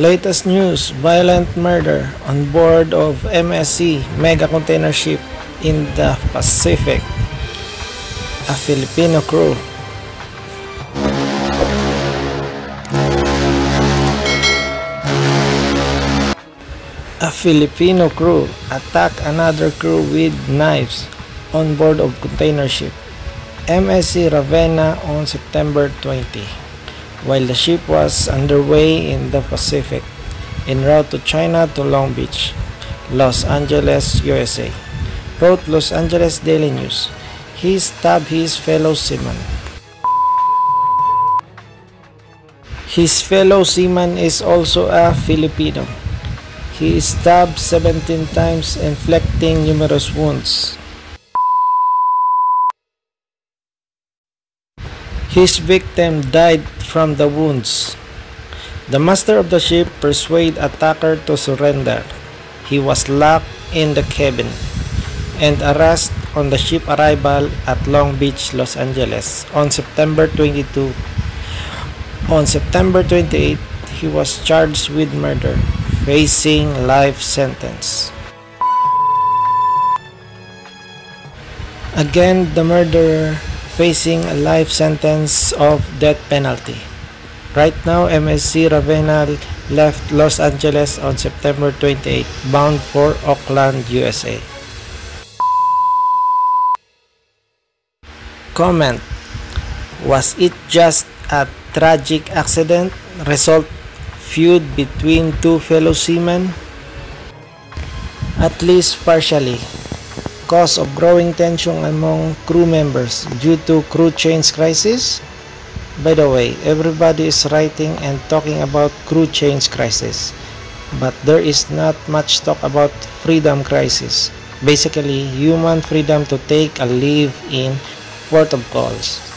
Latest news, violent murder on board of MSC mega container ship in the Pacific. A Filipino crew. A Filipino crew attacked another crew with knives on board of container ship MSC Ravenna on September 20 while the ship was underway in the Pacific en route to China to Long Beach, Los Angeles, USA. Wrote Los Angeles Daily News. He stabbed his fellow seaman. His fellow seaman is also a Filipino. He is stabbed 17 times inflicting numerous wounds. His victim died from the wounds. The master of the ship persuaded attacker to surrender. He was locked in the cabin and arrested on the ship arrival at Long Beach, Los Angeles on September 22. On September 28, he was charged with murder, facing life sentence. Again, the murderer facing a life sentence of death penalty. Right now, MSC Ravenna left Los Angeles on September 28, bound for Oakland, USA. Comment Was it just a tragic accident result feud between two fellow seamen? At least partially cause of growing tension among crew members due to crew change crisis? By the way, everybody is writing and talking about crew change crisis, but there is not much talk about freedom crisis. Basically, human freedom to take a leave in port of calls.